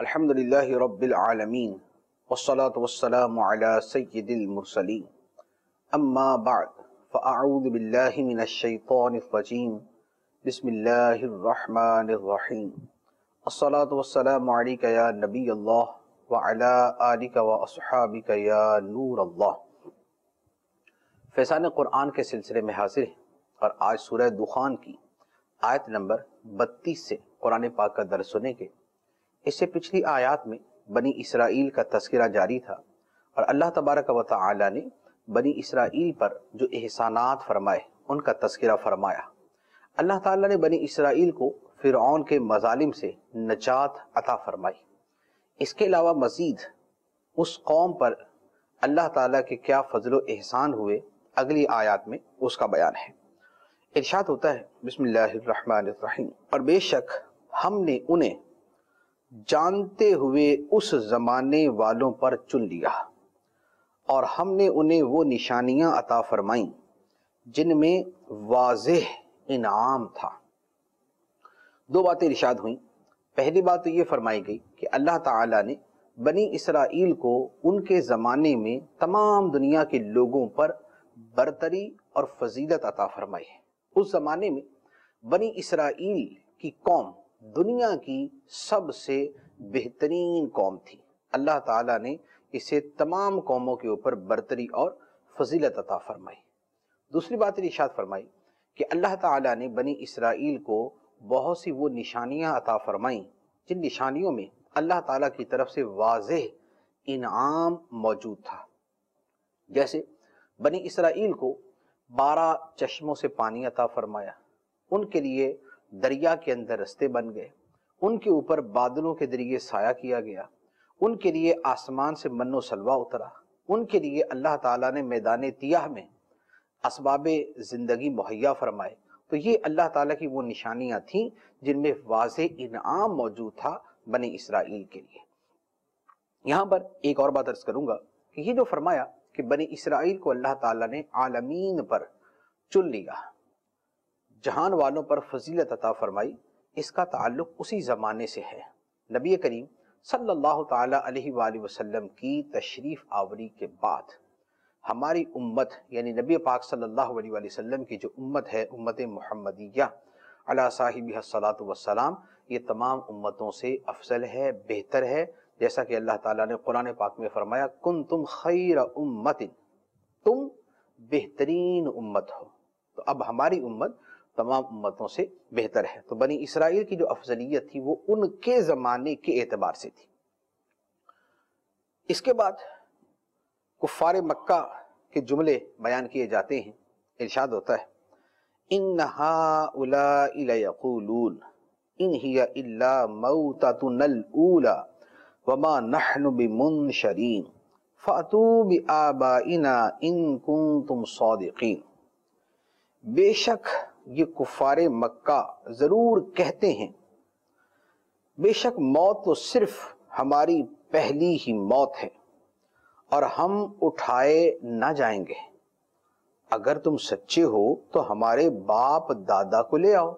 الحمد لله رب العالمين والصلاة والسلام على سيد المرسلين أما بعد فأعوذ بالله من الشيطان الرجيم بسم الله الرحمن الرحيم الصلاة والسلام عليك يا نبي الله وعلى آلك وأصحابك يا نور الله فیضان قرآن کے سلسلے میں حاضر ہیں اور آج سورہ دخان کی آیت نمبر بتیس سے قرآن پاک کا درس سنے کے اس سے پچھلی آیات میں بنی اسرائیل کا تذکرہ جاری تھا اور اللہ تبارک و تعالی نے بنی اسرائیل پر جو احسانات فرمائے، ان کا تذکرہ فرمایا۔ اللہ تعالیٰ نے بنی اسرائیل کو فرعون کے مظالم سے نجات عطا فرمائی۔ اس کے علاوہ مزید اس قوم پر اللہ تعالیٰ کے کیا فضل و احسان ہوئے، اگلی آیات میں اس کا بیان ہے۔ ارشاد ہوتا ہے، بسم اللہ الرحمن الرحیم۔ اور بے شک ہم نے انہیں جانتے ہوئے اس زمانے والوں پر چن لیا اور ہم نے انہیں وہ نشانیاں عطا فرمائیں جن میں واضح انعام تھا۔ دو باتیں ارشاد ہوئیں۔ پہلی بات تو یہ فرمائی گئی کہ اللہ تعالیٰ نے بنی اسرائیل کو ان کے زمانے میں تمام دنیا کے لوگوں پر برتری اور فضیلت عطا فرمائی۔ ہے اس زمانے میں بنی اسرائیل کی قوم دنیا کی سب سے بہترین قوم تھی۔ اللہ تعالیٰ نے اسے تمام قوموں کے اوپر برتری اور فضیلت عطا فرمائی۔ دوسری بات ارشاد فرمائی کہ اللہ تعالیٰ نے بنی اسرائیل کو بہت سی وہ نشانیاں عطا فرمائیں جن نشانیوں میں اللہ تعالیٰ کی طرف سے واضح انعام موجود تھا۔ جیسے بنی اسرائیل کو بارہ چشموں سے پانی عطا فرمایا، ان کے لیے دریا کے اندر رستے بن گئے۔ ان کے اوپر بادلوں کے ذریعے سایہ کیا گیا۔ ان کے لیے آسمان سے من و سلوہ اترا۔ ان کے لیے اللہ تعالیٰ نے میدان تیاہ میں اسباب زندگی مہیا فرمائے۔ تو یہ اللہ تعالیٰ کی وہ نشانیاں تھیں جن میں واضح انعام موجود تھا بنی اسرائیل کے لیے۔ یہاں پر ایک اور بات عرض کروں گا کہ یہ جو فرمایا کہ بنی اسرائیل کو اللہ تعالیٰ نے عالمین پر چن لیا۔ جہان والوں پر فضیلت عطا فرمائی، اس کا تعلق اسی زمانے سے ہے۔ نبی کریم صلی اللہ تعالیٰ علیہ وآلہ وسلم کی تشریف آوری کے بعد ہماری امت یعنی نبی پاک صلی اللہ علیہ وآلہ وسلم کی جو امت ہے، امت محمدیہ علیہ صاحب صلاۃ وسلام یہ تمام امتوں سے افضل ہے، بہتر ہے۔ جیسا کہ اللہ تعالیٰ نے قرآن پاک میں فرمایا کن تم خیر امت، تم بہترین امت ہو۔ تو اب ہماری امت تمام امتوں سے بہتر ہے۔ تو بنی اسرائیل کی جو افضلیت تھی وہ ان کے زمانے کے اعتبار سے تھی۔ اس کے بعد کفار مکہ کے جملے بیان کیے جاتے ہیں، ارشاد ہوتا ہے إِلَّا وَمَا نَحْنُ بِمُنْشَرِينَ فَأْتُوا بِآبَائِنَا إِن كُنتُمْ صَادِقِينَ بے شک یہ کفار مکہ ضرور کہتے ہیں۔ بے شک موت تو صرف ہماری پہلی ہی موت ہے اور ہم اٹھائے نہ جائیں گے۔ اگر تم سچے ہو تو ہمارے باپ دادا کو لے آؤ۔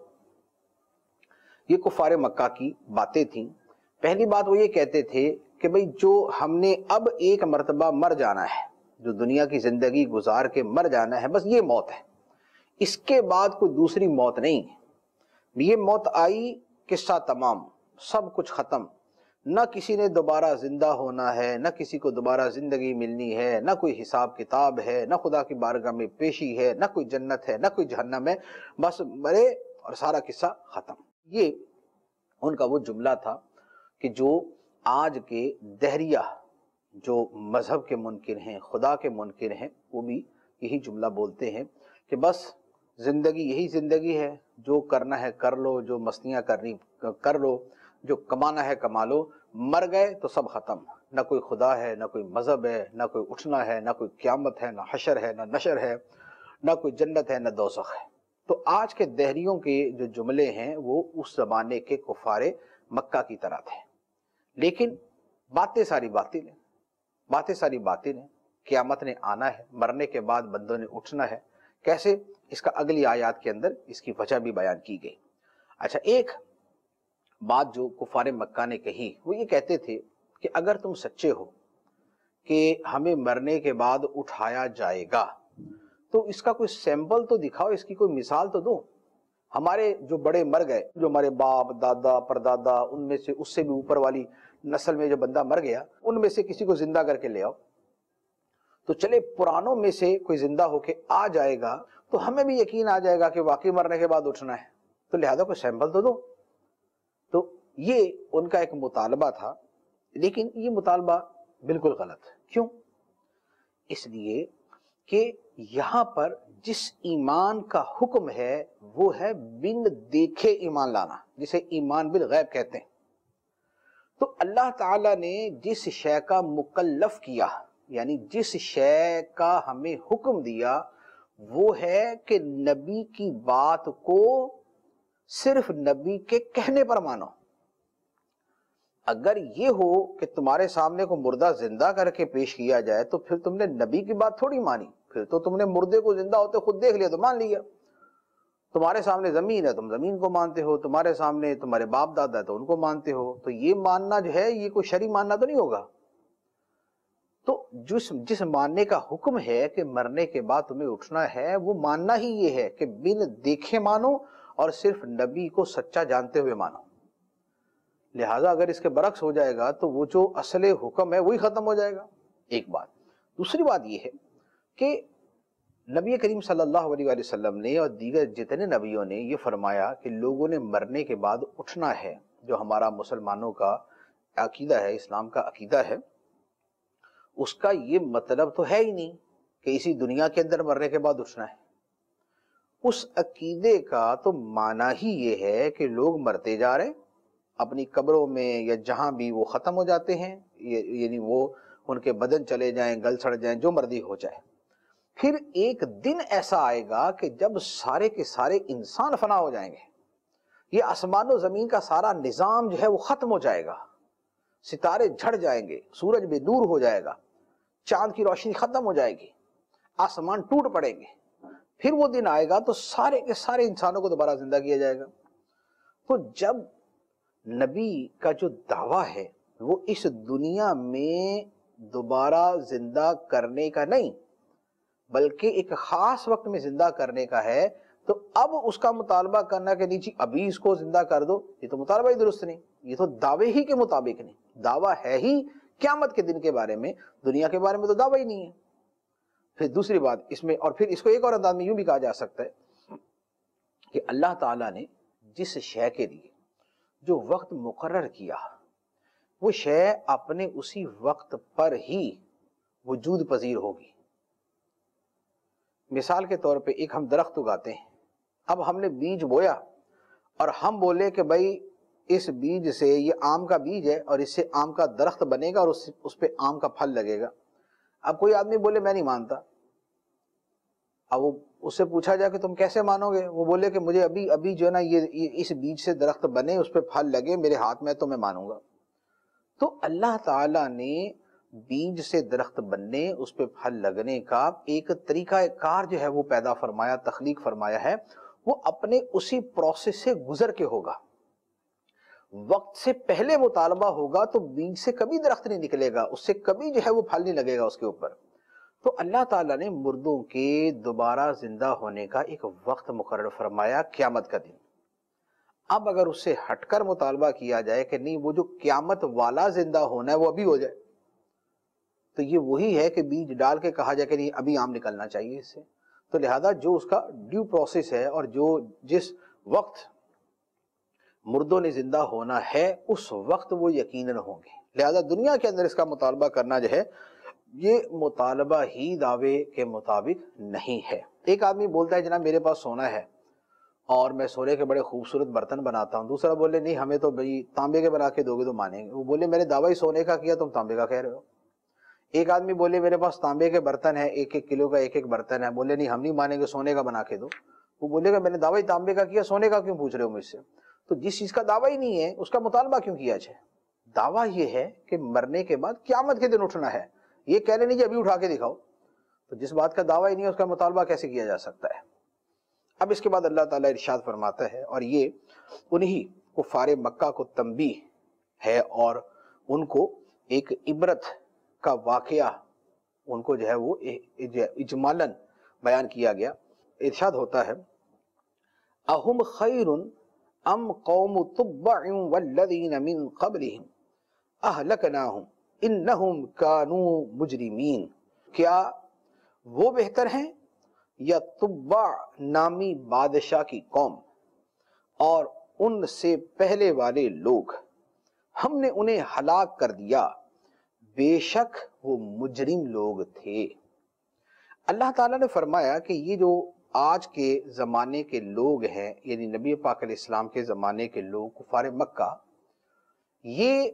یہ کفار مکہ کی باتیں تھیں۔ پہلی بات وہ یہ کہتے تھے کہ بھئی جو ہم نے اب ایک مرتبہ مر جانا ہے، جو دنیا کی زندگی گزار کے مر جانا ہے، بس یہ موت ہے۔ اس کے بعد کوئی دوسری موت نہیں۔ ہے یہ موت آئی، قصہ تمام، سب کچھ ختم۔ نہ کسی نے دوبارہ زندہ ہونا ہے، نہ کسی کو دوبارہ زندگی ملنی ہے، نہ کوئی حساب کتاب ہے، نہ خدا کی بارگاہ میں پیشی ہے، نہ کوئی جنت ہے، نہ کوئی جہنم ہے۔ بس مرے اور سارا قصہ ختم۔ یہ ان کا وہ جملہ تھا کہ جو آج کے دہریہ، جو مذہب کے منکر ہیں، خدا کے منکر ہیں، وہ بھی یہی جملہ بولتے ہیں کہ بس زندگی یہی زندگی ہے، جو کرنا ہے کر لو، جو مستیاں کرنی، کر لو، جو کمانا ہے کما لو۔ مر گئے تو سب ختم۔ نہ کوئی خدا ہے، نہ کوئی مذہب ہے، نہ کوئی اٹھنا ہے، نہ کوئی قیامت ہے، نہ حشر ہے، نہ نشر ہے، نہ کوئی جنت ہے، نہ دوزخ ہے۔ تو آج کے دہریوں کے جو جملے ہیں، وہ اس زمانے کے کفار مکہ کی طرح تھے۔ لیکن باتیں ساری باتیں باتیں ساری باتیں قیامت نے آنا ہے، مرنے کے بعد بندوں نے اٹھنا ہے۔ کیسے اس کا اگلی آیات کے اندر اس کی وجہ بھی بیان کی گئی۔ اچھا ایک بات جو کفار مکہ نے کہی، وہ یہ کہتے تھے کہ اگر تم سچے ہو کہ ہمیں مرنے کے بعد اٹھایا جائے گا، تو اس کا کوئی سیمپل تو دکھاؤ، اس کی کوئی مثال تو دو ہمارے جو بڑے مر گئے، جو ہمارے باپ، دادا، پردادا، ان میں سے اس سے بھی اوپر والی نسل میں جو بندہ مر گیا، ان میں سے کسی کو زندہ کر کے لے آؤ۔ تو چلے پرانوں میں سے کوئی زندہ ہو کے آ جائے گا تو ہمیں بھی یقین آ جائے گا کہ واقعی مرنے کے بعد اٹھنا ہے۔ تو لہذا کوئی سیمپل تو دو۔ تو یہ ان کا ایک مطالبہ تھا، لیکن یہ مطالبہ بالکل غلط کیوں؟ اس لیے کہ یہاں پر جس ایمان کا حکم ہے، وہ ہے بن دیکھے ایمان لانا، جسے ایمان بالغیب کہتے ہیں۔ تو اللہ تعالی نے جس شے کا مکلف کیا یعنی جس شے کا ہمیں حکم دیا، وہ ہے کہ نبی کی بات کو صرف نبی کے کہنے پر مانو۔ اگر یہ ہو کہ تمہارے سامنے کو مردہ زندہ کر کے پیش کیا جائے، تو پھر تم نے نبی کی بات تھوڑی مانی۔ پھر تو تم نے مردے کو زندہ ہوتے خود دیکھ لیا تو مان لیا۔ تمہارے سامنے زمین ہے، تم زمین کو مانتے ہو۔ تمہارے سامنے تمہارے باپ دادا ہے تو ان کو مانتے ہو۔ تو یہ ماننا جو ہے، یہ کوئی شری ماننا تو نہیں ہوگا۔ تو جس جس ماننے کا حکم ہے کہ مرنے کے بعد تمہیں اٹھنا ہے، وہ ماننا ہی یہ ہے کہ بن دیکھے مانو اور صرف نبی کو سچا جانتے ہوئے مانو۔ لہٰذا اگر اس کے برعکس ہو جائے گا تو وہ جو اصل حکم ہے وہی ختم ہو جائے گا۔ ایک بات۔ دوسری بات یہ ہے کہ نبی کریم صلی اللہ علیہ وسلم نے اور دیگر جتنے نبیوں نے یہ فرمایا کہ لوگوں نے مرنے کے بعد اٹھنا ہے، جو ہمارا مسلمانوں کا عقیدہ ہے، اسلام کا عقیدہ ہے اس کا یہ مطلب تو ہے ہی نہیں کہ اسی دنیا کے اندر مرنے کے بعد اٹھنا ہے۔ اس عقیدے کا تو معنی ہی یہ ہے کہ لوگ مرتے جا رہے اپنی قبروں میں یا جہاں بھی وہ ختم ہو جاتے ہیں یعنی وہ ان کے بدن چلے جائیں، گل سڑ جائیں، جو مردی ہو جائے۔ پھر ایک دن ایسا آئے گا کہ جب سارے کے سارے انسان فنا ہو جائیں گے، یہ آسمان و زمین کا سارا نظام جو ہے وہ ختم ہو جائے گا۔ ستارے جھڑ جائیں گے، سورج بے دور ہو جائے گا۔ چاند کی روشنی ختم ہو جائے گی، آسمان ٹوٹ پڑیں گے۔ پھر وہ دن آئے گا تو سارے کے سارے انسانوں کو دوبارہ زندہ کیا جائے گا۔ تو جب نبی کا جو دعویٰ ہے، وہ اس دنیا میں دوبارہ زندہ کرنے کا نہیں، بلکہ ایک خاص وقت میں زندہ کرنے کا ہے، تو اب اس کا مطالبہ کرنا کہ نیچی جی، ابھی اس کو زندہ کر دو، یہ تو مطالبہ ہی درست نہیں، یہ تو دعوے ہی کے مطابق نہیں، دعویٰ ہے ہی قیامت کے دن کے بارے میں، دنیا کے بارے میں تو دعویٰ ہی نہیں ہے۔ پھر دوسری بات، اس میں، اور پھر اس کو ایک اور انداز میں یوں بھی کہا جا سکتا ہے کہ اللہ تعالیٰ نے جس شے کے لیے جو وقت مقرر کیا، وہ شے اپنے اسی وقت پر ہی وجود پذیر ہوگی۔ مثال کے طور پہ ایک ہم درخت اگاتے ہیں۔ اب ہم نے بیج بویا اور ہم بولے کہ بھائی اس بیج سے یہ آم کا بیج ہے اور اس سے آم کا درخت بنے گا اور اس پہ آم کا پھل لگے گا۔ اب کوئی آدمی بولے میں نہیں مانتا۔ اب وہ اس سے پوچھا جائے کہ تم کیسے مانو گے وہ بولے کہ مجھے ابھی ابھی جو ہے نا یہ اس بیج سے درخت بنے، اس پہ پھل لگے، میرے ہاتھ میں تو میں مانوں گا۔ تو اللہ تعالی نے بیج سے درخت بننے، اس پہ پھل لگنے کا ایک طریقہ کار جو ہے وہ پیدا فرمایا، تخلیق فرمایا ہے۔ وہ اپنے اسی پروسیس سے گزر کے ہوگا۔ وقت سے پہلے مطالبہ ہوگا تو بیج سے کبھی درخت نہیں نکلے گا، اس سے کبھی جو ہے وہ پھل نہیں لگے گا اس کے اوپر۔ تو اللہ تعالیٰ نے مردوں کے دوبارہ زندہ ہونے کا ایک وقت مقرر فرمایا قیامت کا دن۔ اب اگر اس سے ہٹ کر مطالبہ کیا جائے کہ نہیں، وہ جو قیامت والا زندہ ہونا ہے وہ ابھی ہو جائے۔ تو یہ وہی ہے کہ بیج ڈال کے کہا جائے کہ نہیں، ابھی آم نکلنا چاہیے اس سے۔ تو لہذا جو اس کا ڈیو پروسیس ہے اور جو جس وقت مردوں نے زندہ ہونا ہے، اس وقت وہ یقیناً ہوں گے۔ لہذا دنیا کے اندر اس کا مطالبہ کرنا جو ہے، یہ مطالبہ ہی دعوے کے مطابق نہیں ہے۔ ایک آدمی بولتا ہے، جناب میرے پاس سونا ہے اور میں سونے کے بڑے خوبصورت برتن بناتا ہوں۔ دوسرا بولے، نہیں، ہمیں تو بھائی تانبے کے بنا کے دو گے تو مانیں گے۔ وہ بولے، میں نے دعوی سونے کا کیا، تم تانبے کا کہہ رہے ہو۔ ایک آدمی بولے، میرے پاس تانبے کے برتن ہے ایک ایک کلو کا ایک ایک برتن ہے بولے، نہیں، ہم نہیں مانیں گے سونے کا بنا کے دو۔ وہ بولے گا، میں نے دعوی تانبے کا کیا، سونے کا کیوں پوچھ رہے ہو مجھ سے؟ تو جس چیز کا دعویٰ ہی نہیں ہے، اس کا مطالبہ کیوں کیا جائے؟ دعویٰ یہ ہے کہ مرنے کے بعد قیامت کے دن اٹھنا ہے۔ یہ کہنے نہیں کہ ابھی اٹھا کے دکھاؤ۔ تو جس بات کا دعویٰ ہی نہیں ہے، اس کا مطالبہ کیسے کیا جا سکتا ہے؟ اب اس کے بعد اللہ تعالیٰ ارشاد فرماتا ہے اور یہ انہی کفار مکہ کو تنبیہ ہے اور ان کو ایک عبرت کا واقعہ، ان کو جو ہے وہ اجمالاً بیان کیا گیا۔ ارشاد ہوتا ہے، اہم خیر ام قوم تبع والذین من قبلہم اہلکناہم انہم کانو مجرمین کیا وہ بہتر ہیں؟ یا تبع نامی بادشاہ کی قوم اور ان سے پہلے والے لوگ۔ ہم نے انہیں ہلاک کر دیا۔ بے شک وہ مجرم لوگ تھے۔ اللہ تعالیٰ نے فرمایا کہ یہ جو آج کے زمانے کے لوگ ہیں یعنی نبی پاک علیہ السلام کے زمانے کے لوگ کفار مکہ، یہ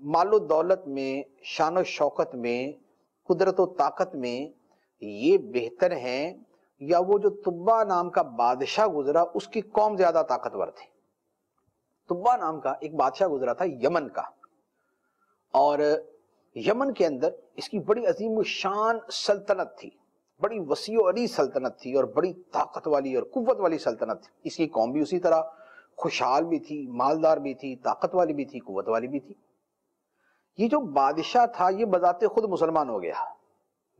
مال و دولت میں، شان و شوکت میں، قدرت و طاقت میں یہ بہتر ہیں، یا وہ جو طبا نام کا بادشاہ گزرا، اس کی قوم زیادہ طاقتور تھی۔ طبا نام کا ایک بادشاہ گزرا تھا یمن کا۔ اور یمن کے اندر اس کی بڑی عظیم و شان سلطنت تھی۔ بڑی وسیع و علی سلطنت تھی اور بڑی طاقت والی اور قوت والی سلطنت تھی۔ اس کی قوم بھی اسی طرح خوشحال بھی تھی، مالدار بھی تھی، طاقت والی بھی تھی، قوت والی بھی تھی۔ یہ جو بادشاہ تھا، یہ بذات خود مسلمان ہو گیا۔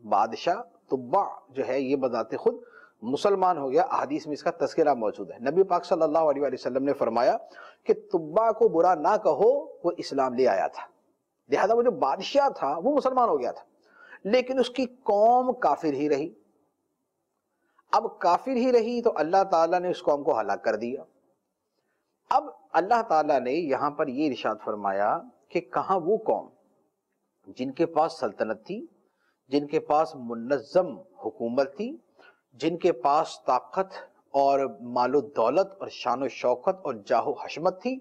بادشاہ طبع جو ہے، یہ بذات خود مسلمان ہو گیا۔ احادیث میں اس کا تذکرہ موجود ہے۔ نبی پاک صلی اللہ علیہ وسلم نے فرمایا کہ طبع کو برا نہ کہو، وہ اسلام لے آیا تھا۔ لہذا وہ جو بادشاہ تھا، وہ مسلمان ہو گیا تھا۔ لیکن اس کی قوم کافر ہی رہی۔ اب کافر ہی رہی تو اللہ تعالیٰ نے اس قوم کو ہلاک کر دیا۔ اب اللہ تعالیٰ نے یہاں پر یہ ارشاد فرمایا کہ کہاں وہ قوم جن کے پاس سلطنت تھی، جن کے پاس منظم حکومت تھی، جن کے پاس طاقت اور مال و دولت اور شان و شوکت اور جاہ و حشمت تھی۔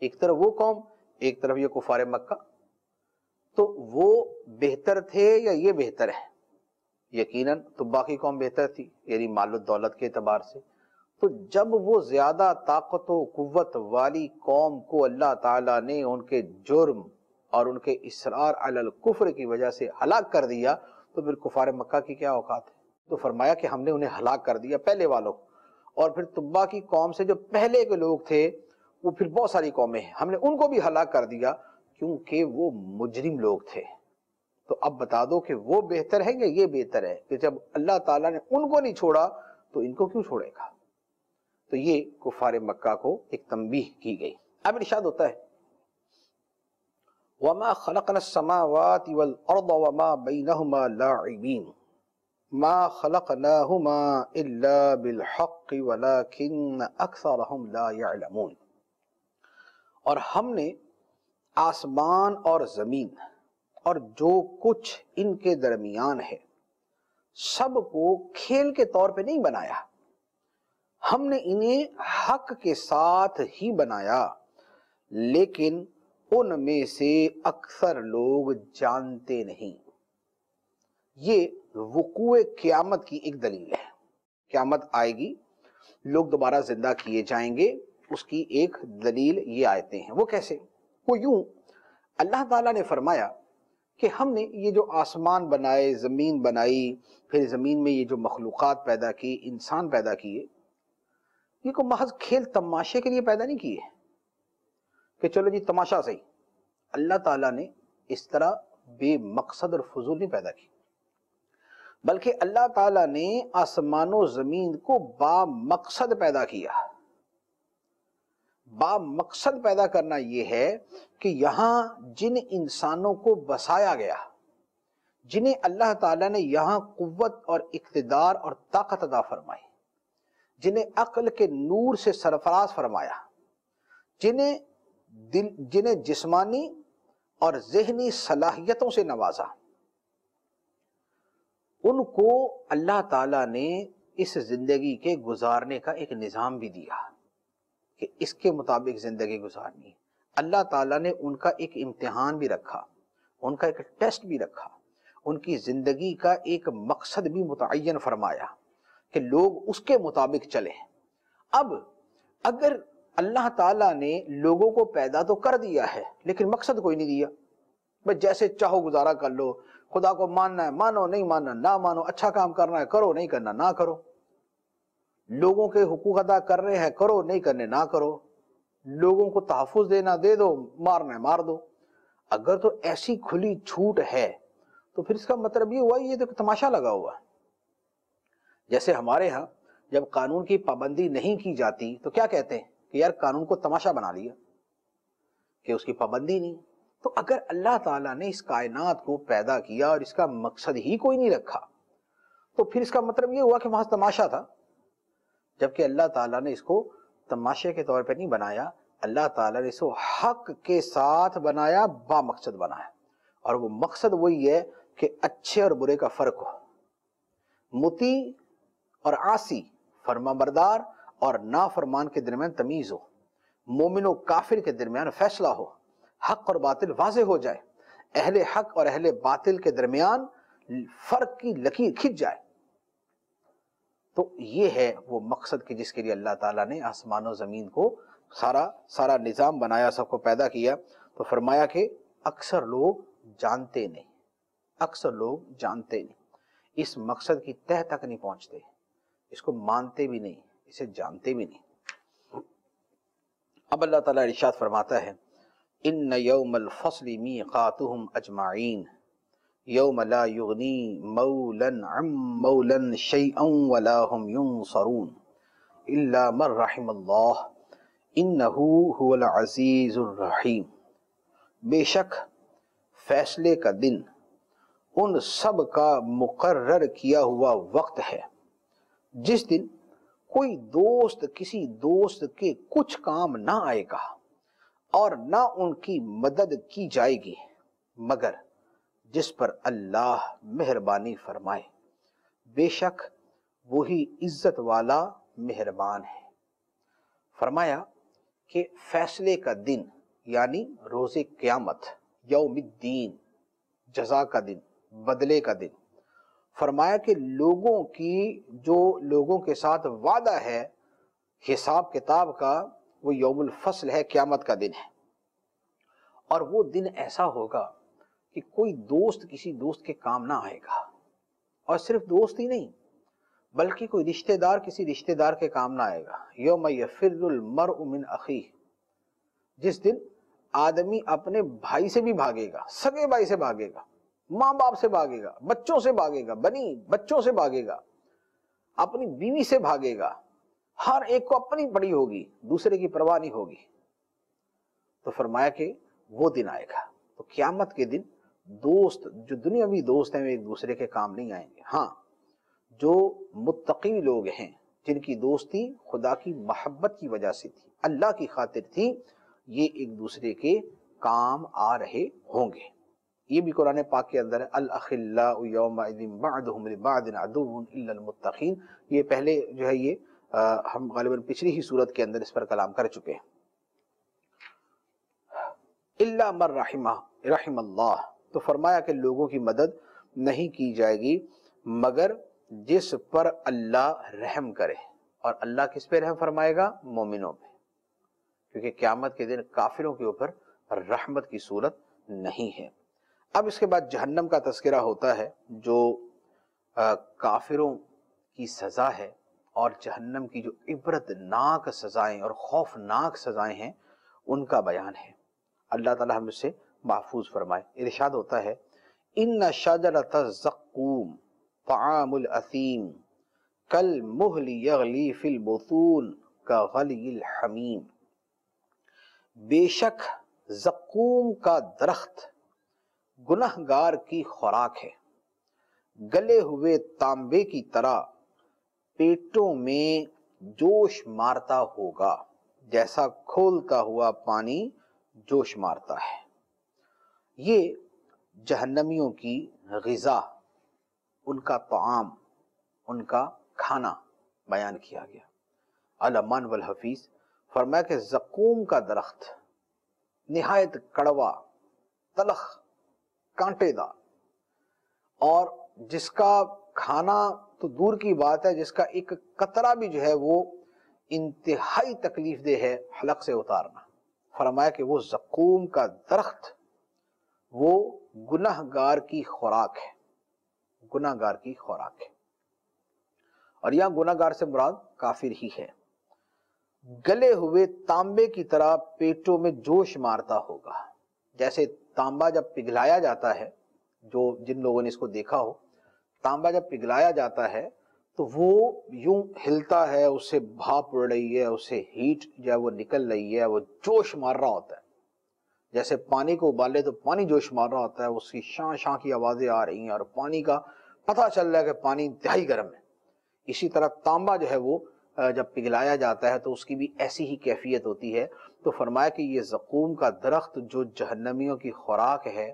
ایک طرف وہ قوم، ایک طرف یہ کفار مکہ۔ تو وہ بہتر تھے یا یہ بہتر ہے؟ یقیناً تو باقی قوم بہتر تھی یعنی مال و دولت کے اعتبار سے۔ تو جب وہ زیادہ طاقت و قوت والی قوم کو اللہ تعالیٰ نے ان کے جرم اور ان کے اسرار علی الکفر کی وجہ سے ہلاک کر دیا، تو پھر کفار مکہ کی کیا اوقات ہے؟ تو فرمایا کہ ہم نے انہیں ہلاک کر دیا، پہلے والوں۔ اور پھر طبا کی قوم سے جو پہلے کے لوگ تھے، وہ پھر بہت ساری قومیں ہیں۔ ہم نے ان کو بھی ہلاک کر دیا کیونکہ وہ مجرم لوگ تھے۔ تو اب بتا دو کہ وہ بہتر ہے یا یہ بہتر ہے کہ جب اللہ تعالیٰ نے ان کو نہیں چھوڑا تو ان کو کیوں چھوڑے گا؟ تو یہ کفار مکہ کو ایک تنبیہ کی گئی۔ اب ارشاد ہوتا ہے، وما خلقنا السماوات والارض وما بينهما لاعبين۔ ما خلقناهما الا بالحق ولكن اكثرهم لا يعلمون۔ اور ہم نے آسمان اور زمین اور جو کچھ ان کے درمیان ہے، سب کو کھیل کے طور پہ نہیں بنایا۔ ہم نے انہیں حق کے ساتھ ہی بنایا، لیکن ان میں سے اکثر لوگ جانتے نہیں۔ یہ وقوع قیامت کی ایک دلیل ہے۔ قیامت آئے گی، لوگ دوبارہ زندہ کیے جائیں گے، اس کی ایک دلیل یہ آیتیں ہیں۔ وہ کیسے؟ وہ یوں اللہ تعالیٰ نے فرمایا کہ ہم نے یہ جو آسمان بنائے، زمین بنائی، پھر زمین میں یہ جو مخلوقات پیدا کی، انسان پیدا کیے، یہ کو محض کھیل تماشے کے لیے پیدا نہیں کیے۔ کہ چلو جی تماشا صحیح۔ اللہ تعالیٰ نے اس طرح بے مقصد اور فضول نہیں پیدا کی۔ بلکہ اللہ تعالیٰ نے آسمان و زمین کو با مقصد پیدا کیا۔ با مقصد پیدا کرنا یہ ہے کہ یہاں جن انسانوں کو بسایا گیا، جنہیں اللہ تعالیٰ نے یہاں قوت اور اقتدار اور طاقت ادا فرمائی، جنہیں عقل کے نور سے سرفراز فرمایا، جنہیں دل، جنہیں جسمانی اور ذہنی صلاحیتوں سے نوازا۔ ان کو اللہ تعالیٰ نے اس زندگی کے گزارنے کا ایک نظام بھی دیا۔ کہ اس کے مطابق زندگی گزارنی ہے۔ اللہ تعالیٰ نے ان کا ایک امتحان بھی رکھا، ان کا ایک ٹیسٹ بھی رکھا، ان کی زندگی کا ایک مقصد بھی متعین فرمایا کہ لوگ اس کے مطابق چلیں۔ اب اگر اللہ تعالیٰ نے لوگوں کو پیدا تو کر دیا ہے، لیکن مقصد کوئی نہیں دیا۔ بس جیسے چاہو گزارا کر لو، خدا کو ماننا ہے، مانو، نہیں ماننا، نہ مانو اچھا کام کرنا ہے، کرو، نہیں کرنا، نہ کرو۔ لوگوں کے حقوق ادا کر رہے ہیں، کرو، نہیں کرنے نہ کرو۔ لوگوں کو تحفظ دینا دے دو مارنا مار دو۔ اگر تو ایسی کھلی چھوٹ ہے، تو پھر اس کا مطلب یہ ہوا، یہ تو تماشا لگا ہوا۔ جیسے ہمارے ہاں جب قانون کی پابندی نہیں کی جاتی، تو کیا کہتے ہیں کہ یار قانون کو تماشا بنا لیا، کہ اس کی پابندی نہیں۔ تو اگر اللہ تعالیٰ نے اس کائنات کو پیدا کیا اور اس کا مقصد ہی کوئی نہیں رکھا، تو پھر اس کا مطلب یہ ہوا کہ وہاں تماشا تھا۔ جبکہ اللہ تعالیٰ نے اس کو تماشے کے طور پہ نہیں بنایا، اللہ تعالیٰ نے اس کو حق کے ساتھ بنایا، با مقصد بنایا۔ اور وہ مقصد وہی ہے کہ اچھے اور برے کا فرق ہو۔ متی اور آسی فرما بردار اور نافرمان کے درمیان تمیز ہو۔ مومن و کافر کے درمیان فیصلہ ہو۔ حق اور باطل واضح ہو جائے۔ اہل حق اور اہل باطل کے درمیان فرق کی لکیر کھچ جائے۔ تو یہ ہے وہ مقصد کہ جس کے لیے اللہ تعالیٰ نے آسمان و زمین کو سارا سارا نظام بنایا، سب کو پیدا کیا، تو فرمایا کہ اکثر لوگ جانتے نہیں، اکثر لوگ جانتے نہیں۔ اس مقصد کی تہ تک نہیں پہنچتے، اس کو مانتے بھی نہیں، اسے جانتے بھی نہیں۔ اب اللہ تعالیٰ ارشاد فرماتا ہے، ان یوم الفصل میقاتهم اجمعین یوم لا یغنی مولا عم مولا شیئا ولا هم ينصرون الا من رحم اللہ انہو هو العزیز الرحیم بے شک فیصلے کا دن ان سب کا مقرر کیا ہوا وقت ہے جس دن کوئی دوست کسی دوست کے کچھ کام نہ آئے گا اور نہ ان کی مدد کی جائے گی مگر جس پر اللہ مہربانی فرمائے۔ بے شک وہی عزت والا مہربان ہے۔ فرمایا کہ فیصلے کا دن یعنی روز قیامت، یوم الدین، جزا کا دن، بدلے کا دن۔ فرمایا کہ لوگوں کی، جو لوگوں کے ساتھ وعدہ ہے، حساب کتاب کا، وہ یوم الفصل ہے، قیامت کا دن ہے۔ اور وہ دن ایسا ہوگا کہ کوئی دوست کسی دوست کے کام نہ آئے گا۔ اور صرف دوست ہی نہیں، بلکہ کوئی رشتہ دار کسی رشتہ دار کے کام نہ آئے گا۔ یوم یفر المرء من اخی جس دن آدمی اپنے بھائی سے بھی بھاگے گا، سگے بھائی سے بھاگے گا، ماں باپ سے بھاگے گا، بچوں سے بھاگے گا، بنی بچوں سے بھاگے گا، اپنی بیوی سے بھاگے گا۔ ہر ایک کو اپنی پڑی ہوگی، دوسرے کی پرواہ نہیں ہوگی۔ تو فرمایا کہ وہ دن آئے گا، تو قیامت کے دن دوست، جو دنیاوی دوست ہیں، وہ ایک دوسرے کے کام نہیں آئیں گے۔ ہاں جو متقی لوگ ہیں، جن کی دوستی خدا کی محبت کی وجہ سے تھی، اللہ کی خاطر تھی، یہ ایک دوسرے کے کام آ رہے ہوں گے۔ یہ بھی قرآن پاک کے اندر ہے الاخلاء لبعض عدو الا المتقین۔ یہ پہلے جو ہے، یہ ہم غالباً پچھلی ہی صورت کے اندر اس پر کلام کر چکے ہیں۔ اللہ مر رحمہ، رحم اللہ تو فرمایا کہ لوگوں کی مدد نہیں کی جائے گی، مگر جس پر اللہ رحم کرے۔ اور اللہ کس پہ رحم فرمائے گا؟ مومنوں پہ۔ کیونکہ قیامت کے دن کافروں کے اوپر رحمت کی صورت نہیں ہے۔ اب اس کے بعد جہنم کا تذکرہ ہوتا ہے، جو کافروں کی سزا ہے۔ اور جہنم کی جو عبرت ناک سزائیں اور خوفناک سزائیں ہیں، ان کا بیان ہے۔ اللہ تعالی ہم سے محفوظ فرمائے۔ ارشاد ہوتا ہے، ان شجرت الزقوم طعام الاثیم کل مہل یغلی فی البطون کا غلی الحمیم. بے شک زقوم کا درخت گنہگار کی خوراک ہے۔ گلے ہوئے تانبے کی طرح پیٹوں میں جوش مارتا ہوگا، جیسا کھولتا ہوا پانی جوش مارتا ہے۔ یہ جہنمیوں کی غذا، ان کا طعام، ان کا کھانا بیان کیا گیا۔ علمان والحفیظ فرمایا کہ زقوم کا درخت نہایت کڑوا، تلخ کانٹے دار اور جس کا کھانا تو دور کی بات ہے، جس کا ایک قطرہ بھی جو ہے وہ انتہائی تکلیف دہ ہے، حلق سے اتارنا۔ فرمایا کہ وہ زقوم کا درخت وہ گناہ گار کی خوراک ہے۔ گناہ گار کی خوراک ہے۔ اور یہاں گناہ گار سے مراد کافر ہی ہے۔ گلے ہوئے تانبے کی طرح پیٹوں میں جوش مارتا ہوگا۔ جیسے تانبا جب پگھلایا جاتا ہے، جو جن لوگوں نے اس کو دیکھا ہو، تانبا جب پگھلایا جاتا ہے تو وہ یوں ہلتا ہے، اسے بھاپ اڑ رہی ہے، اسے ہیٹ جو ہے وہ نکل رہی ہے، وہ جوش مار رہا ہوتا ہے۔ جیسے پانی کو ابالے تو پانی جوش مار رہا ہوتا ہے، اس کی شاں شاں کی آوازیں آ رہی ہیں اور پانی کا پتہ چل رہا ہے کہ پانی انتہائی گرم ہے۔ اسی طرح تانبا جو ہے وہ جب پگھلایا جاتا ہے تو اس کی بھی ایسی ہی کیفیت ہوتی ہے۔ تو فرمایا کہ یہ زقوم کا درخت جو جہنمیوں کی خوراک ہے،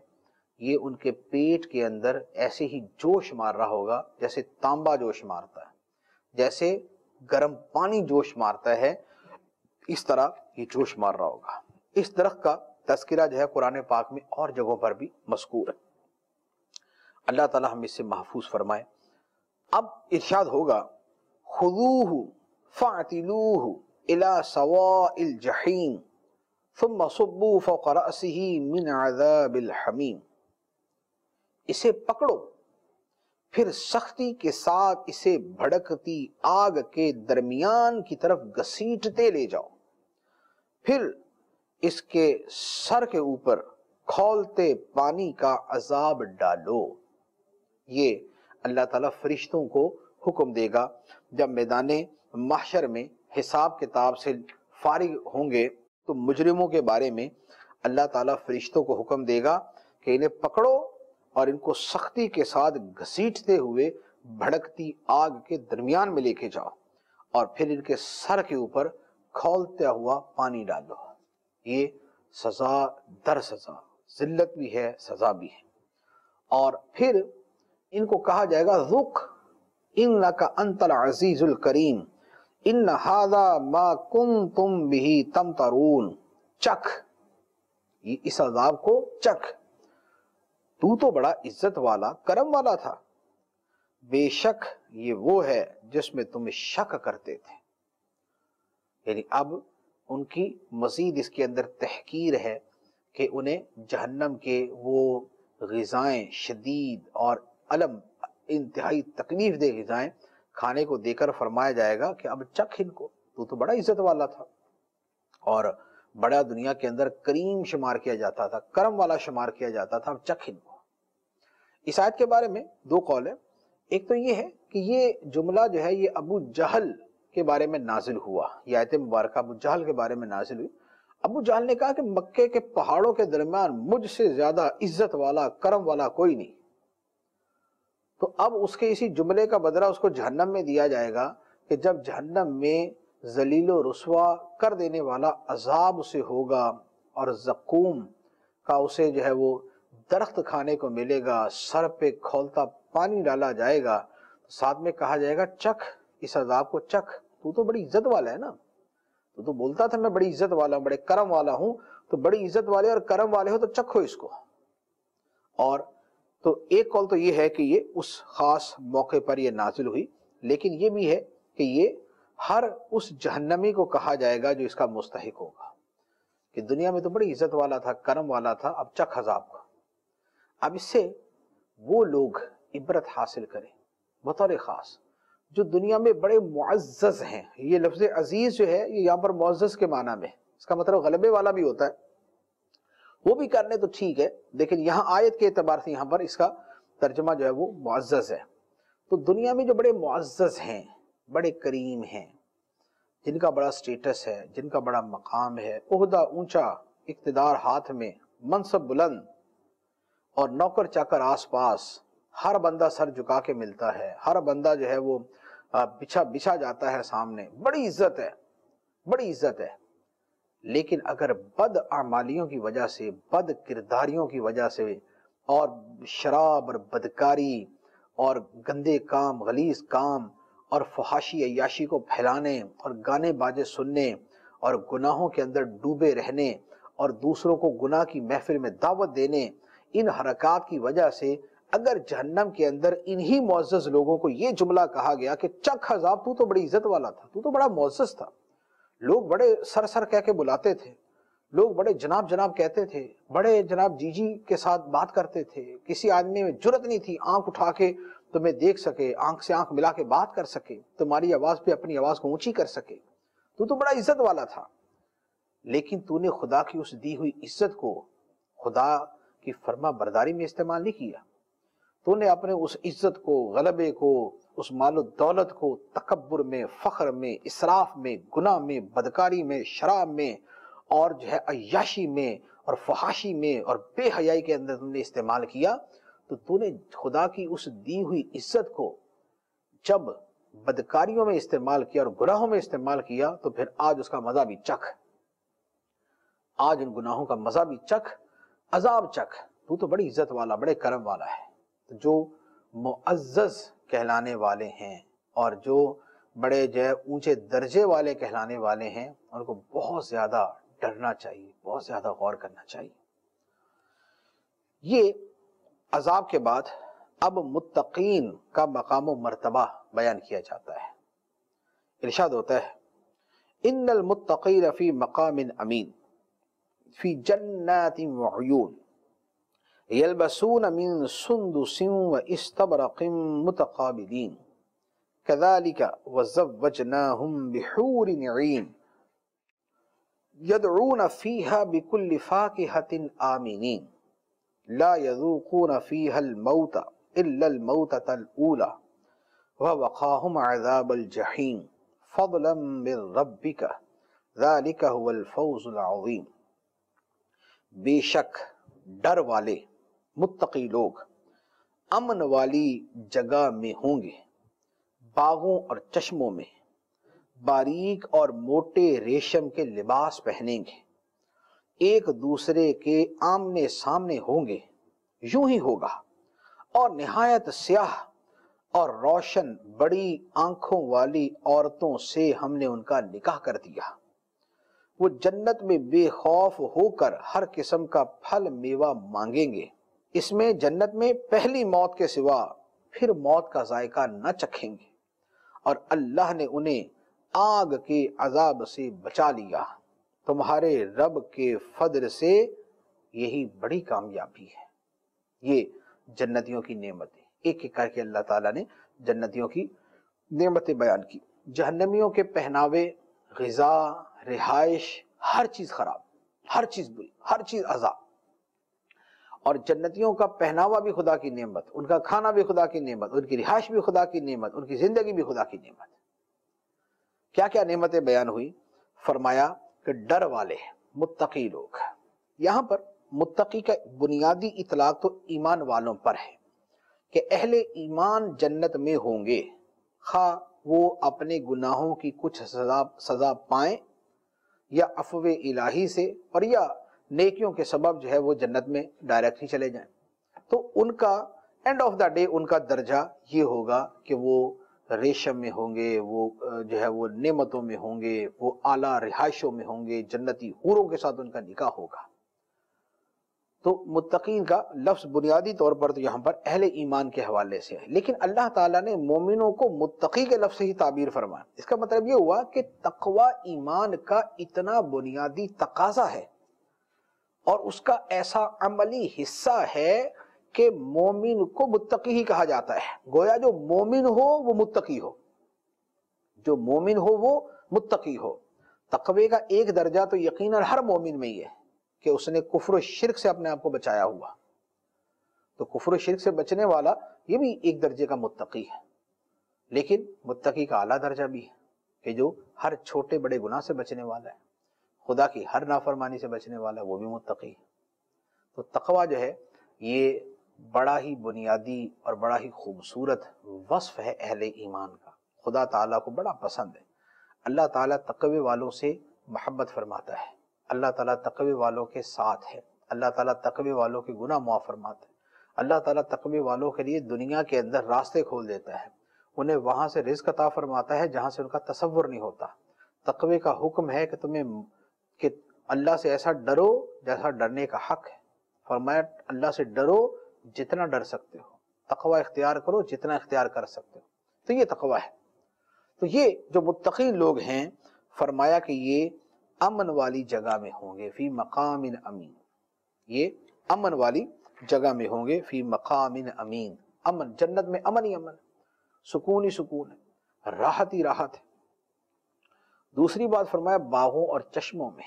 یہ ان کے پیٹ کے اندر ایسے ہی جوش مار رہا ہوگا جیسے تانبا جوش مارتا ہے۔ جیسے گرم پانی جوش مارتا ہے، اس طرح یہ جوش مار رہا ہوگا۔ اس درخت کا تذکرہ جو ہے قرآن پاک میں اور جگہوں پر بھی مذکور ہے۔ اللہ تعالی ہم اس سے محفوظ فرمائے۔ اب ارشاد ہوگا خذوہ فاعتلوہ الى سواء الجحیم، ثم صبوا فوق رأسه من عذاب الحمیم۔ اسے پکڑو، پھر سختی کے ساتھ اسے بھڑکتی آگ کے درمیان کی طرف گسیٹتے لے جاؤ۔ پھر اس کے سر کے اوپر کھولتے پانی کا عذاب ڈالو۔ یہ اللہ تعالیٰ فرشتوں کو حکم دے گا۔ جب میدان محشر میں حساب کتاب سے فارغ ہوں گے، تو مجرموں کے بارے میں اللہ تعالیٰ فرشتوں کو حکم دے گا کہ انہیں پکڑو اور ان کو سختی کے ساتھ گھسیٹتے ہوئے بھڑکتی آگ کے درمیان میں لے کے جاؤ اور پھر ان کے سر کے اوپر کھولتا ہوا پانی ڈالو۔ یہ سزا در سزا، ذلت بھی ہے، سزا بھی ہے۔ اور پھر ان کو کہا جائے گا رخ ان کا انتل عزیز الکریم، ان ہادا ما کم تم بھی تم ترون چکھ اس عذاب کو چکھ۔ تو تو بڑا عزت والا، کرم والا تھا۔ بے شک یہ وہ ہے جس میں تم شک کرتے تھے۔ یعنی اب ان کی مزید اس کے اندر تحقیر ہے کہ انہیں جہنم کے وہ غذائیں شدید اور علم انتہائی تکلیف دہ غذائیں کھانے کو دے کر فرمایا جائے گا کہ اب چکھ ان کو۔ تو تو بڑا عزت والا تھا اور بڑا دنیا کے اندر کریم شمار کیا جاتا تھا، کرم والا شمار کیا جاتا تھا، اب چکھ ان کو۔ اس آیت کے بارے میں دو قول ہے ایک تو یہ ہے کہ یہ جملہ جو ہے، یہ ابو جہل کے بارے میں نازل ہوا۔ یہ آیت مبارکہ ابو جہل کے بارے میں نازل ہوئی۔ ابو جہل نے کہا کہ مکے کے پہاڑوں کے درمیان مجھ سے زیادہ عزت والا، کرم والا کوئی نہیں۔ تو اب اس کے اسی جملے کا بدلہ اس کو جہنم میں دیا جائے گا کہ جب جہنم میں ذلیل و رسوا کر دینے والا عذاب اسے ہوگا اور زقوم کا اسے جو ہے وہ درخت کھانے کو ملے گا، سر پہ کھولتا پانی ڈالا جائے گا۔ ساتھ میں کہا جائے گا، چکھ، اس عذاب کو چکھ۔ تو تو بڑی عزت والا ہے نا۔ تو تو بولتا تھا میں بڑی عزت والا ہوں، بڑے کرم والا ہوں۔ تو بڑی عزت والے اور کرم والے ہو تو چکھو اس کو۔ اور تو ایک کال تو یہ ہے کہ یہ اس خاص موقع پر یہ نازل ہوئی۔ لیکن یہ بھی ہے کہ یہ ہر اس جہنمی کو کہا جائے گا جو اس کا مستحق ہوگا۔ کہ دنیا میں تو بڑی عزت والا تھا، کرم والا تھا، اب چکھ عذاب کو اب اس سے وہ لوگ عبرت حاصل کریں، بطور خاص۔ جو دنیا میں بڑے معزز ہیں۔ یہ لفظ عزیز جو ہے، یہ یہاں پر معزز کے معنی میں اس کا مطلب غلبے والا بھی ہوتا ہے۔ وہ بھی کرنے تو ٹھیک ہے، لیکن یہاں آیت کے اعتبار سے یہاں پر اس کا ترجمہ جو ہے وہ معزز ہے۔ تو دنیا میں جو بڑے معزز ہیں، بڑے کریم ہیں، جن کا بڑا سٹیٹس ہے، جن کا بڑا مقام ہے، عہدہ اونچا، اقتدار ہاتھ میں، منصب بلند، اور نوکر چاکر آس پاس، ہر بندہ سر جھکا کے ملتا ہے۔ ہر بندہ جو ہے وہ بچھا بچھا جاتا ہے سامنے۔ بڑی عزت ہے، بڑی عزت ہے۔ لیکن اگر بد اعمالیوں کی وجہ سے، بد کرداریوں کی وجہ سے اور شراب اور بدکاری اور گندے کام، غلیظ کام اور فحاشی عیاشی کو پھیلانے اور گانے باجے سننے اور گناہوں کے اندر ڈوبے رہنے اور دوسروں کو گناہ کی محفل میں دعوت دینے، ان حرکات کی وجہ سے اگر جہنم کے اندر انہی معزز لوگوں کو یہ جملہ کہا گیا کہ چک حضاب تو تو بڑی عزت والا تھا، تو تو بڑا معزز تھا۔ لوگ بڑے سر سر کہہ کے بلاتے تھے، لوگ بڑے جناب جناب کہتے تھے، بڑے جناب جی جی کے ساتھ بات کرتے تھے۔ کسی آدمی میں جرت نہیں تھی، آنکھ اٹھا کے تمہیں دیکھ سکے، آنکھ سے آنکھ ملا کے بات کر سکے، تمہاری آواز پہ اپنی آواز کو اونچی کر سکے۔ تو تو بڑا عزت والا تھا۔ لیکن تو نے خدا کی اس دی ہوئی عزت کو خدا کی فرما برداری میں استعمال نہیں کیا۔ تو نے اپنے اس عزت کو، غلبے کو، اس مال و دولت کو تکبر میں، فخر میں، اسراف میں، گناہ میں، بدکاری میں، شراب میں اور جو ہے عیاشی میں اور فحاشی میں اور بے حیائی کے اندر تم نے استعمال کیا، تو تو نے خدا کی اس دی ہوئی عزت کو جب بدکاریوں میں استعمال کیا اور گناہوں میں استعمال کیا، تو پھر آج اس کا مزہ بھی چکھ۔ آج ان گناہوں کا مزہ بھی چکھ، عذاب چکھ۔ تو تو بڑی عزت والا، بڑے کرم والا ہے۔ جو معزز کہلانے والے ہیں اور جو بڑے جو ہے اونچے درجے والے کہلانے والے ہیں، ان کو بہت زیادہ ڈرنا چاہیے، بہت زیادہ غور کرنا چاہیے۔ یہ عذاب کے بعد اب متقین کا مقام و مرتبہ بیان کیا جاتا ہے۔ ارشاد ہوتا ہے، ان المتقین فی مقام امین، فی جنات وعیون یلبسون من سندس و استبرق متقابلین كذلك وزوجناهم بحور عين يدعون فيها بكل فاكهة آمنين. لا يذوقون فيها الموت إلا الموتة الأولى. ووقاهم عذاب الجحيم. فضلا من ربك. ذلك هو الفوز العظيم. بے شک ڈر والے متقی لوگ امن والی جگہ میں ہوں گے، باغوں اور چشموں میں۔ باریک اور موٹے ریشم کے لباس پہنیں گے۔ ایک دوسرے کے آمنے سامنے ہوں گے۔ یوں ہی ہوگا۔ اور نہایت سیاہ اور روشن بڑی آنکھوں والی عورتوں سے ہم نے ان کا نکاح کر دیا۔ وہ جنت میں بے خوف ہو کر ہر قسم کا پھل میوہ مانگیں گے۔ اس میں جنت میں پہلی موت کے سوا پھر موت کا ذائقہ نہ چکھیں گے۔ اور اللہ نے انہیں آگ کے عذاب سے بچا لیا۔ تمہارے رب کے فضل سے یہی بڑی کامیابی ہے۔ یہ جنتیوں کی نعمتیں۔ ایک ایک کر کے اللہ تعالیٰ نے جنتیوں کی نعمتیں بیان کی۔ جہنمیوں کے پہناوے، غذا، رہائش، ہر چیز خراب، ہر چیز بری، ہر چیز عذاب۔ اور جنتیوں کا پہناوا بھی خدا کی نعمت، ان کا کھانا بھی خدا کی نعمت، ان کی رہائش بھی خدا کی نعمت، ان کی زندگی بھی خدا کی نعمت۔ کیا کیا نعمتیں بیان ہوئی؟ فرمایا کہ ڈر والے متقی لوگ یہاں پر متقی کا بنیادی اطلاق تو ایمان والوں پر ہے کہ اہل ایمان جنت میں ہوں گے۔ خواہ وہ اپنے گناہوں کی کچھ سزا سزا پائیں یا افو الہی سے اور یا نیکیوں کے سبب جو ہے وہ جنت میں ڈائریکٹ ہی چلے جائیں۔ تو ان کا اینڈ آف دا ڈے ان کا درجہ یہ ہوگا کہ وہ ریشم میں ہوں گے، وہ، جو ہے وہ نعمتوں میں ہوں گے، وہ اعلیٰ رہائشوں میں ہوں گے، جنتی حوروں کے ساتھ ان کا نکاح ہوگا۔ تو متقین کا لفظ بنیادی طور پر تو یہاں پر اہل ایمان کے حوالے سے ہے۔ لیکن اللہ تعالیٰ نے مومنوں کو متقی کے لفظ ہی تعبیر فرمایا۔ اس کا مطلب یہ ہوا کہ تقوی ایمان کا اتنا بنیادی تقاضا ہے اور اس کا ایسا عملی حصہ ہے کہ مومن کو متقی ہی کہا جاتا ہے۔ گویا جو مومن ہو وہ متقی ہو۔ جو مومن ہو وہ متقی ہو۔ تقوی کا ایک درجہ تو یقیناً ہر مومن میں ہی ہے کہ اس نے کفر و شرک سے اپنے آپ کو بچایا ہوا۔ تو کفر و شرک سے بچنے والا یہ بھی ایک درجے کا متقی ہے۔ لیکن متقی کا اعلیٰ درجہ بھی ہے کہ جو ہر چھوٹے بڑے گناہ سے بچنے والا ہے۔ خدا کی ہر نافرمانی سے بچنے والا ہے وہ بھی متقی ہے۔ تو تقوی جو ہے، یہ بڑا ہی بنیادی اور بڑا ہی خوبصورت وصف ہے اہل ایمان کا۔ خدا تعالیٰ کو بڑا پسند ہے۔ اللہ تعالیٰ تقوی والوں سے محبت فرماتا ہے۔ اللہ تعالیٰ تقوی والوں کے ساتھ ہے۔ اللہ تعالیٰ تقوی والوں کے گناہ معاف فرماتا ہے۔ اللہ تعالیٰ تقوی والوں کے لیے دنیا کے اندر راستے کھول دیتا ہے۔ انہیں وہاں سے رزق عطا فرماتا ہے جہاں سے ان کا تصور نہیں ہوتا۔ تقوی کا حکم ہے کہ تمہیں کہ اللہ سے ایسا ڈرو جیسا ڈرنے کا حق ہے۔ فرمایا، اللہ سے ڈرو جتنا ڈر سکتے ہو۔ تقوی اختیار کرو جتنا اختیار کر سکتے ہو۔ تو یہ تقوی ہے۔ تو یہ جو متقی لوگ ہیں، فرمایا کہ یہ امن والی جگہ میں ہوں گے، فی مقام امین یہ امن والی جگہ میں ہوں گے، فی مقام امین امن، جنت میں امن ہی امن سکون ہی سکون ہے۔ راحت ہی راحت ہے۔ دوسری بات فرمایا باغوں اور چشموں میں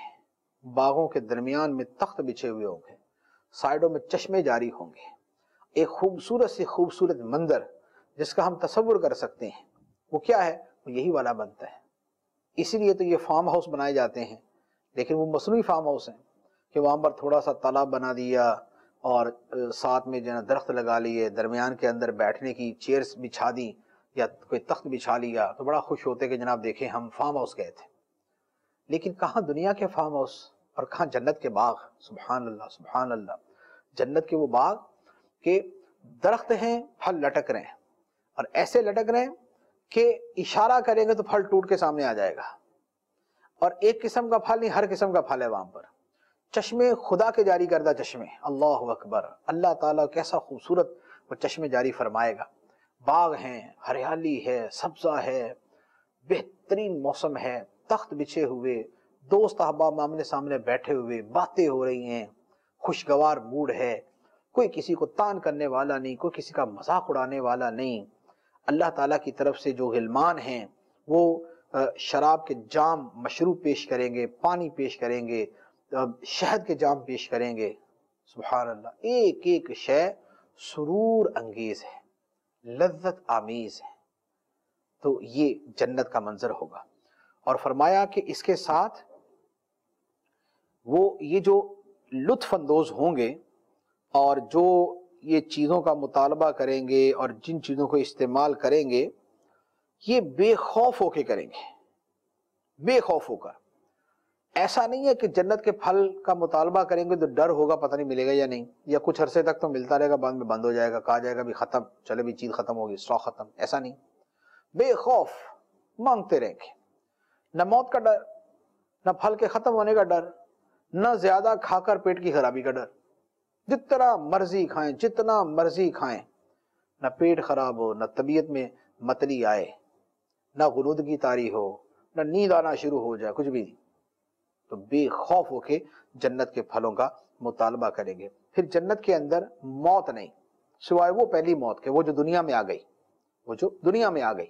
باغوں کے درمیان میں تخت بچھے ہوئے ہوں گے سائڈوں میں چشمے جاری ہوں گے۔ ایک خوبصورت سے خوبصورت منظر جس کا ہم تصور کر سکتے ہیں، وہ کیا ہے؟ وہ یہی والا بنتا ہے۔ اسی لیے تو یہ فارم ہاؤس بنائے جاتے ہیں، لیکن وہ مصنوعی فارم ہاؤس ہیں کہ وہاں پر تھوڑا سا تالاب بنا دیا اور ساتھ میں جو ہے درخت لگا لیے، درمیان کے اندر بیٹھنے کی چیئرز بچھا دی یا کوئی تخت بچھا لیا تو بڑا خوش ہوتے کہ جناب دیکھیں ہم فارم ہاؤس گئے تھے۔ لیکن کہاں دنیا کے فارم ہاؤس اور کہاں جنت کے باغ؟ سبحان اللہ سبحان اللہ۔ جنت کے وہ باغ کہ درخت ہیں، پھل لٹک رہے ہیں۔ اور ایسے لٹک رہے ہیں کہ اشارہ کریں گے تو پھل ٹوٹ کے سامنے آ جائے گا۔ اور ایک قسم کا پھل نہیں، ہر قسم کا پھل ہے وہاں پر۔ چشمے خدا کے جاری کردہ چشمے۔ اللہ اکبر، اللہ تعالیٰ کیسا خوبصورت وہ چشمے جاری فرمائے گا۔ باغ ہیں، ہریالی ہے، سبزہ ہے، بہترین موسم ہے، تخت بچھے ہوئے، دوست احباب آمنے سامنے بیٹھے ہوئے، باتیں ہو رہی ہیں، خوشگوار موڈ ہے۔ کوئی کسی کو تان کرنے والا نہیں، کوئی کسی کا مذاق اڑانے والا نہیں۔ اللہ تعالیٰ کی طرف سے جو غلمان ہیں، وہ شراب کے جام مشروب پیش کریں گے، پانی پیش کریں گے شہد کے جام پیش کریں گے۔ سبحان اللہ، ایک ایک شے سرور انگیز ہے۔ لذت آمیز ہے۔ تو یہ جنت کا منظر ہوگا۔ اور فرمایا کہ اس کے ساتھ وہ یہ جو لطف اندوز ہوں گے اور جو یہ چیزوں کا مطالبہ کریں گے اور جن چیزوں کو استعمال کریں گے، یہ بے خوف ہو کے کریں گے۔ بے خوف ہو کر۔ ایسا نہیں ہے کہ جنت کے پھل کا مطالبہ کریں گے تو ڈر ہوگا، پتہ نہیں ملے گا یا نہیں، یا کچھ عرصے تک تو ملتا رہے گا، بعد میں بند ہو جائے گا، کہا جائے گا بھی ختم، چلے بھی چیز ختم ہوگی سٹاک ختم، ایسا نہیں۔ بے خوف مانگتے رہیں گے۔ نہ موت کا ڈر، نہ پھل کے ختم ہونے کا ڈر، نہ زیادہ کھا کر پیٹ کی خرابی کا ڈر۔ جتنا مرضی کھائیں، جتنا مرضی کھائیں، نہ پیٹ خراب ہو، نہ طبیعت میں متلی آئے، نہ غنودگی تاری ہو، نہ نیند آنا شروع ہو جائے، کچھ بھی۔ نہیں تو بے خوف ہو کے جنت کے پھلوں کا مطالبہ کریں گے۔ پھر جنت کے اندر موت نہیں، سوائے وہ پہلی موت کے، وہ جو دنیا میں آ گئی، وہ جو دنیا میں آ گئی۔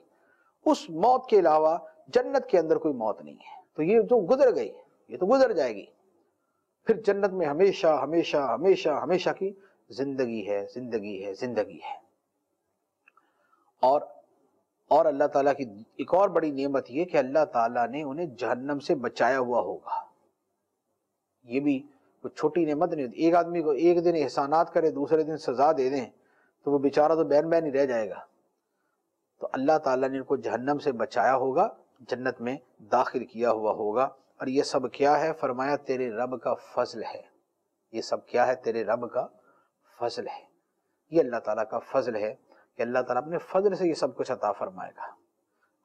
اس موت کے علاوہ جنت کے اندر کوئی موت نہیں ہے۔ تو یہ جو گزر گئی، یہ تو گزر جائے گی۔ پھر جنت میں ہمیشہ ہمیشہ ہمیشہ ہمیشہ کی زندگی ہے زندگی ہے زندگی ہے۔ اور اور اللہ تعالیٰ کی ایک اور بڑی نعمت یہ کہ اللہ تعالیٰ نے انہیں جہنم سے بچایا ہوا ہوگا۔ یہ بھی کوئی چھوٹی نعمت نہیں ہوتی۔ ایک آدمی کو ایک دن احسانات کرے، دوسرے دن سزا دے دیں، تو وہ بیچارہ تو بین بین ہی رہ جائے گا۔ تو اللہ تعالیٰ نے ان کو جہنم سے بچایا ہوگا، جنت میں داخل کیا ہوا ہوگا۔ اور یہ سب کیا ہے؟ فرمایا، تیرے رب کا فضل ہے۔ یہ سب کیا ہے؟ تیرے رب کا فضل ہے۔ یہ اللہ تعالیٰ کا فضل ہے کہ اللہ تعالیٰ اپنے فضل سے یہ سب کچھ عطا فرمائے گا۔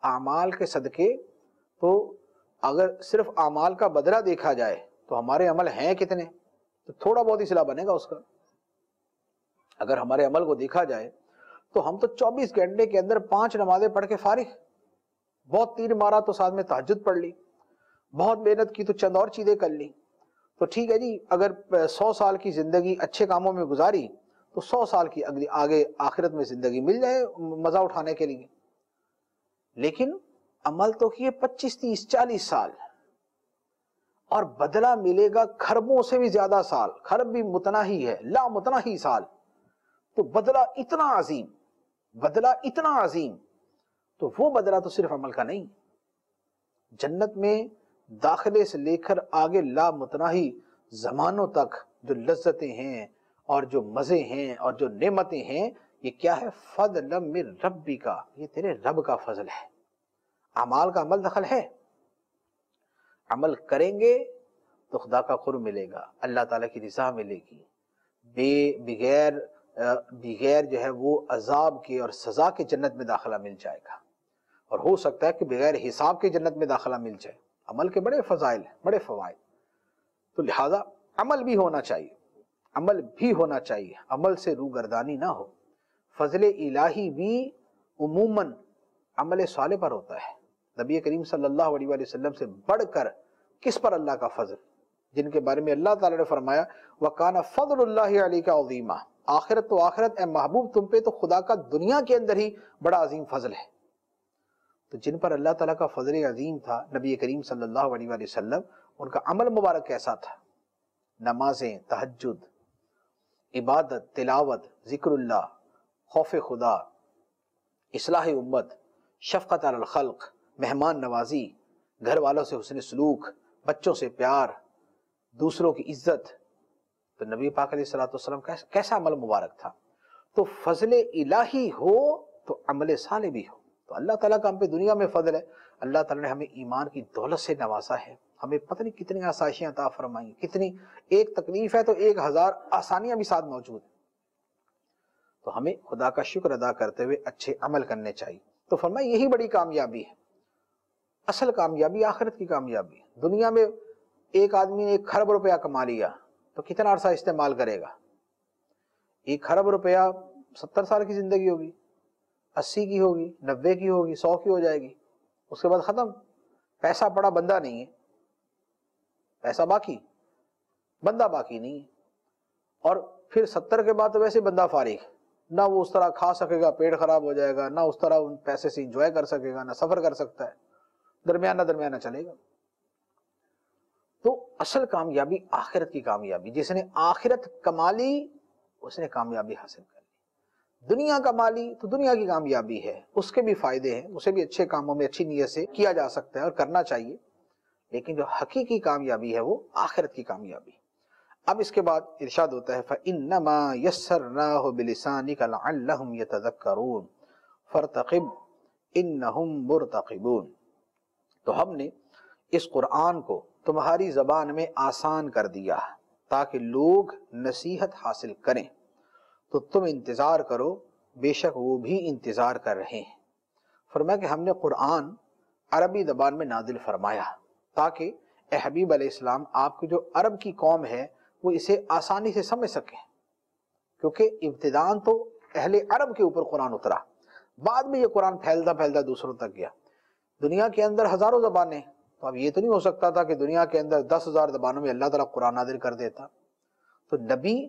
اعمال کے صدقے تو اگر صرف اعمال کا بدلہ دیکھا جائے تو ہمارے عمل ہیں کتنے؟ تو تھوڑا بہت اصلاح بنے گا اس کا۔ اگر ہمارے عمل کو دیکھا جائے تو ہم تو چوبیس گھنٹے کے اندر پانچ نمازیں پڑھ کے فارغ۔ بہت تیر مارا تو ساتھ میں تحجد پڑھ لی۔ بہت محنت کی تو چند اور چیزیں کر لی۔ تو ٹھیک ہے جی اگر سو سال کی زندگی اچھے کاموں میں گزاری تو سو سال کی اگلی آگے آخرت میں زندگی مل جائے مزہ اٹھانے کے لیے۔ لیکن عمل تو کیے پچیس تیس چالیس سال۔ اور بدلہ ملے گا خربوں سے بھی زیادہ سال۔ خرب بھی متنا ہی ہے، لا متنا ہی سال۔ تو بدلہ اتنا عظیم، بدلہ اتنا عظیم۔ تو وہ بدلہ تو صرف عمل کا نہیں، جنت میں داخلے سے لے کر آگے لا متناہی زمانوں تک جو لذتیں ہیں اور جو مزے ہیں اور جو نعمتیں ہیں، یہ کیا ہے؟ فضل من ربی کا یہ تیرے رب کا فضل ہے۔ اعمال کا عمل دخل ہے۔ عمل کریں گے تو خدا کا قرب ملے گا، اللہ تعالیٰ کی رضا ملے گی۔ بے بغیر بغیر جو ہے وہ عذاب کے اور سزا کے جنت میں داخلہ مل جائے گا۔ اور ہو سکتا ہے کہ بغیر حساب کے جنت میں داخلہ مل جائے۔ عمل کے بڑے فضائل ہیں، بڑے فوائد۔ تو لہذا عمل بھی ہونا چاہیے۔ عمل بھی ہونا چاہیے۔ عمل سے روگردانی نہ ہو۔ فضل الہی بھی عموماً عمل صالح پر ہوتا ہے۔ نبی کریم صلی اللہ علیہ وآلہ وسلم سے بڑھ کر کس پر اللہ کا فضل؟ جن کے بارے میں اللہ تعالیٰ نے فرمایا وَقَانَ فَضْلُ اللَّهِ عَلَيْكَ عَظِيمًا۔ آخرت تو آخرت، اے محبوب، تم پہ تو خدا کا دنیا کے اندر ہی بڑا عظیم فضل ہے۔ تو جن پر اللہ تعالیٰ کا فضل عظیم تھا، نبی کریم صلی اللہ علیہ وآلہ وسلم، ان کا عمل مبارک کیسا تھا؟ نمازیں، تہجد، عبادت، تلاوت، ذکر اللہ، خوف خدا، اصلاح امت، شفقت علی الخلق مہمان نوازی، گھر والوں سے حسن سلوک، بچوں سے پیار، دوسروں کی عزت۔ تو نبی پاک علیہ السلام کیسا عمل مبارک تھا؟ تو فضل الہی ہو تو عمل صالح بھی ہو۔ تو اللہ تعالیٰ کا ہم پہ دنیا میں فضل ہے۔ اللہ تعالیٰ نے ہمیں ایمان کی دولت سے نوازا ہے۔ ہمیں پتہ نہیں کتنی آسائشیں عطا فرمائی کتنی ایک تکلیف ہے تو ایک ہزار آسانیاں بھی ساتھ موجود ہیں۔ تو ہمیں خدا کا شکر ادا کرتے ہوئے اچھے عمل کرنے چاہیے۔ تو فرمایا یہی بڑی کامیابی ہے۔ اصل کامیابی آخرت کی کامیابی دنیا میں ایک آدمی نے ایک خرب روپیہ کما لیا تو کتنا عرصہ استعمال کرے گا؟ ایک خرب روپیہ ستر سال کی زندگی ہوگی، اسی کی ہوگی نبے کی ہوگی، سو کی ہو جائے گی، اس کے بعد ختم۔ پیسہ پڑا بندہ نہیں ہے۔ پیسہ باقی، بندہ باقی نہیں ہے۔ اور پھر ستر کے بعد تو ویسے بندہ فارغ نہ وہ اس طرح کھا سکے گا، پیٹ خراب ہو جائے گا، نہ اس طرح ان پیسے سے انجوائے کر سکے گا، نہ سفر کر سکتا ہے۔ درمیانہ درمیانہ چلے گا۔ تو اصل کامیابی آخرت کی کامیابی، جس نے آخرت کمالی اس نے کامیابی حاصل کر لی۔ دنیا کمالی تو دنیا کی کامیابی ہے، اس کے بھی فائدے ہیں، اسے بھی اچھے کاموں میں، اچھی نیت سے کیا جا سکتا ہے اور کرنا چاہیے۔ لیکن جو حقیقی کامیابی ہے، وہ آخرت کی کامیابی۔ اب اس کے بعد ارشاد ہوتا ہے، فَإِنَّمَا يَسَّرْنَاهُ بِلِسَانِكَ لَعَلَّهُمْ يَتَذَكَّرُونَ فَارْتَقِبْ إِنَّهُمْ مُرْتَقِبُونَ۔ تو ہم نے اس قرآن کو تمہاری زبان میں آسان کر دیا تاکہ لوگ نصیحت حاصل کریں۔ تو تم انتظار کرو، بے شک وہ بھی انتظار کر رہے ہیں۔ فرمایا کہ ہم نے قرآن عربی زبان میں نازل فرمایا تاکہ اے حبیب علیہ السلام، آپ کی جو عرب کی قوم ہے، وہ اسے آسانی سے سمجھ سکیں۔ کیونکہ ابتدان تو اہل عرب کے اوپر قرآن اترا، بعد میں یہ قرآن پھیلتا پھیلتا دوسروں تک گیا۔ دنیا کے اندر ہزاروں زبانیں تو اب یہ تو نہیں ہو سکتا تھا کہ دنیا کے اندر دس ہزار زبانوں میں اللہ تعالیٰ قرآن نادر کر دیتا۔ تو نبی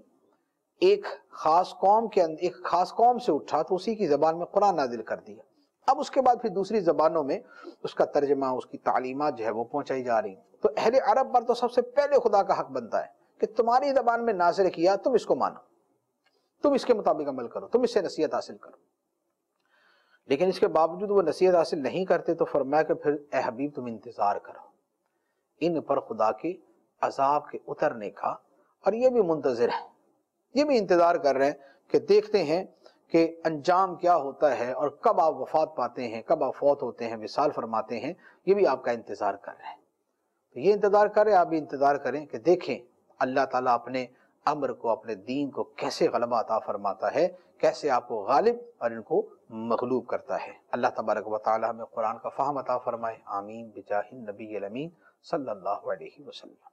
ایک خاص قوم کے اندر، ایک خاص قوم سے اٹھا تو اسی کی زبان میں قرآن نادر کر دیا۔ اب اس کے بعد پھر دوسری زبانوں میں اس کا ترجمہ، اس کی تعلیمات جو ہے وہ پہنچائی جا رہی تو اہل عرب پر تو سب سے پہلے خدا کا حق بنتا ہے کہ تمہاری زبان میں نازر کیا، تم اس کو مانو۔ تم اس کے مطابق عمل کرو، تم اس سے نصیحت حاصل کرو۔ لیکن اس کے باوجود وہ نصیحت حاصل نہیں کرتے تو فرمایا کہ پھر اے حبیب تم انتظار کرو۔ ان پر خدا کے عذاب کے اترنے کا اور یہ بھی منتظر ہے یہ بھی انتظار کر رہے ہیں کہ دیکھتے ہیں کہ انجام کیا ہوتا ہے اور کب آپ وفات پاتے ہیں، کب آپ فوت ہوتے ہیں وصال فرماتے ہیں۔ یہ بھی آپ کا انتظار کر رہے ہیں۔ تو یہ انتظار کریں، آپ بھی انتظار کریں کہ دیکھیں اللہ تعالیٰ اپنے امر کو، اپنے دین کو کیسے غلبہ عطا فرماتا ہے۔ کیسے آپ کو غالب اور ان کو مغلوب کرتا ہے۔ اللہ تبارک و تعالیٰ ہمیں قرآن کا فہم عطا فرمائے۔ آمین۔ بجاہ نبی الامین صلی اللہ علیہ وسلم۔